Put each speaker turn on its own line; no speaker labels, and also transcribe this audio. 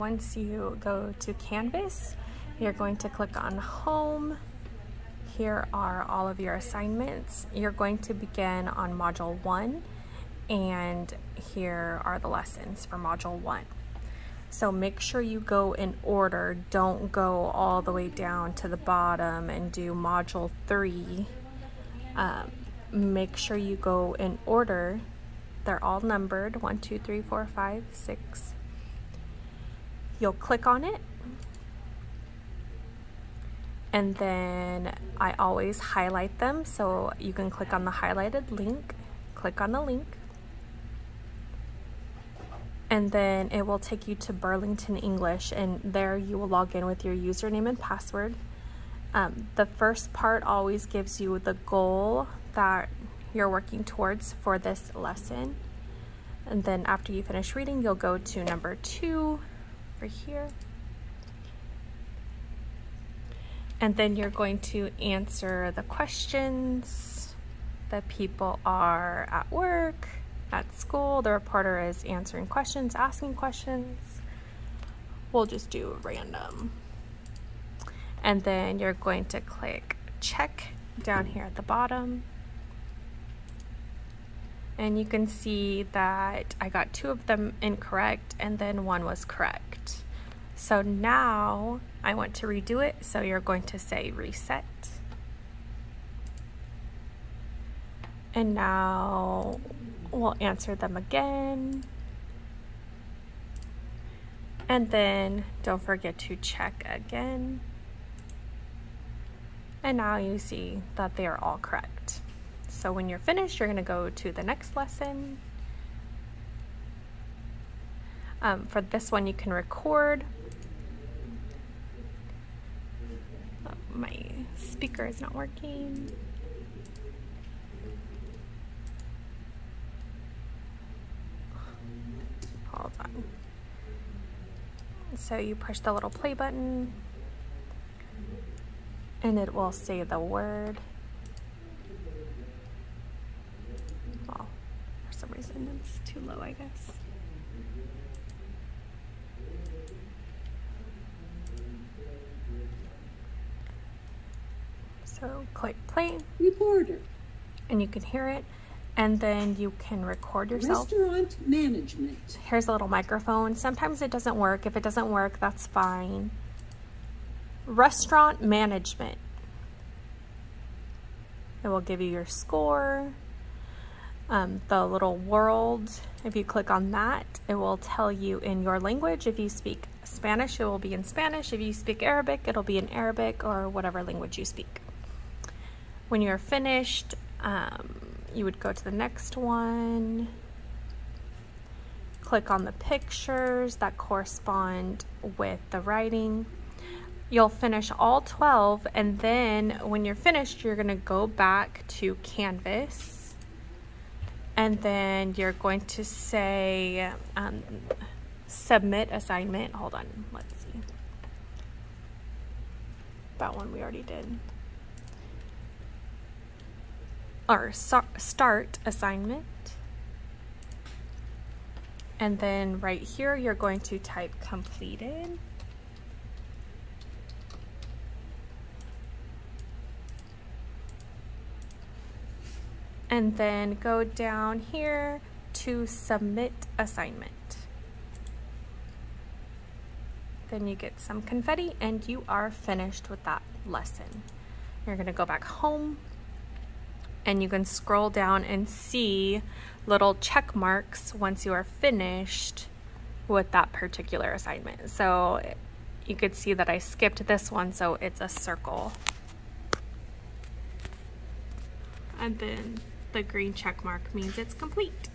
Once you go to Canvas, you're going to click on Home. Here are all of your assignments. You're going to begin on Module 1 and here are the lessons for Module 1. So make sure you go in order. Don't go all the way down to the bottom and do Module 3. Um, make sure you go in order. They're all numbered, 1, 2, 3, 4, 5, 6, you'll click on it. And then I always highlight them. So you can click on the highlighted link. Click on the link. And then it will take you to Burlington English. And there you will log in with your username and password. Um, the first part always gives you the goal that you're working towards for this lesson. And then after you finish reading you'll go to number two over here. And then you're going to answer the questions that people are at work, at school. The reporter is answering questions, asking questions. We'll just do random. And then you're going to click check down here at the bottom. And you can see that I got two of them incorrect and then one was correct. So now I want to redo it. So you're going to say reset. And now we'll answer them again. And then don't forget to check again. And now you see that they are all correct. So when you're finished, you're gonna go to the next lesson. Um, for this one, you can record my speaker is not working. Hold on. So you push the little play button and it will say the word. Well, for some reason it's too low, I guess. So click play.
Reporter.
And you can hear it. And then you can record yourself.
Restaurant management.
Here's a little microphone. Sometimes it doesn't work. If it doesn't work, that's fine. Restaurant management. It will give you your score. Um, the little world, if you click on that, it will tell you in your language. If you speak Spanish, it will be in Spanish. If you speak Arabic, it'll be in Arabic or whatever language you speak. When you're finished, um, you would go to the next one, click on the pictures that correspond with the writing. You'll finish all 12 and then when you're finished, you're gonna go back to Canvas and then you're going to say um, submit assignment. Hold on, let's see. That one we already did or start assignment. And then right here, you're going to type completed. And then go down here to submit assignment. Then you get some confetti and you are finished with that lesson. You're gonna go back home and you can scroll down and see little check marks once you are finished with that particular assignment. So you could see that I skipped this one, so it's a circle. And then the green check mark means it's complete.